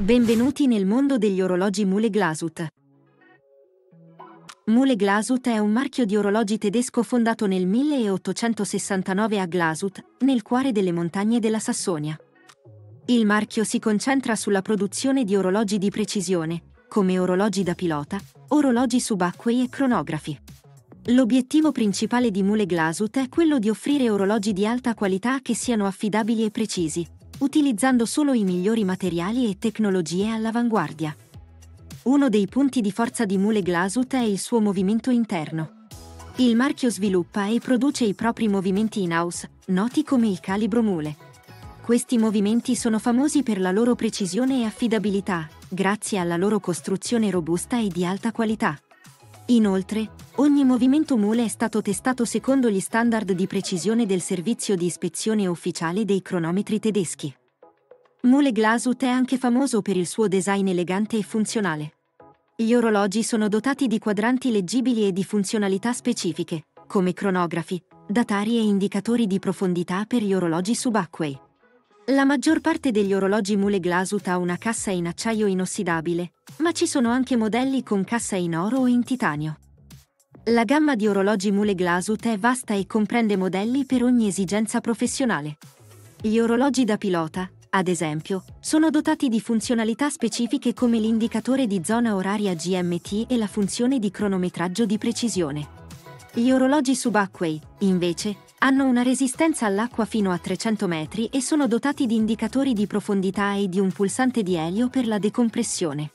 Benvenuti nel mondo degli orologi Mule Glasut. Mule Glasut è un marchio di orologi tedesco fondato nel 1869 a Glasut, nel cuore delle montagne della Sassonia. Il marchio si concentra sulla produzione di orologi di precisione, come orologi da pilota, orologi subacquei e cronografi. L'obiettivo principale di Mule Glasut è quello di offrire orologi di alta qualità che siano affidabili e precisi, utilizzando solo i migliori materiali e tecnologie all'avanguardia. Uno dei punti di forza di Mule Glasut è il suo movimento interno. Il marchio sviluppa e produce i propri movimenti in-house, noti come il calibro Mule. Questi movimenti sono famosi per la loro precisione e affidabilità, grazie alla loro costruzione robusta e di alta qualità. Inoltre, ogni movimento mule è stato testato secondo gli standard di precisione del servizio di ispezione ufficiale dei cronometri tedeschi. Mule Glasut è anche famoso per il suo design elegante e funzionale. Gli orologi sono dotati di quadranti leggibili e di funzionalità specifiche, come cronografi, datari e indicatori di profondità per gli orologi subacquei. La maggior parte degli orologi Mule Glasut ha una cassa in acciaio inossidabile, ma ci sono anche modelli con cassa in oro o in titanio. La gamma di orologi Mule Glasut è vasta e comprende modelli per ogni esigenza professionale. Gli orologi da pilota, ad esempio, sono dotati di funzionalità specifiche come l'indicatore di zona oraria GMT e la funzione di cronometraggio di precisione. Gli orologi subacquei, invece, hanno una resistenza all'acqua fino a 300 metri e sono dotati di indicatori di profondità e di un pulsante di elio per la decompressione.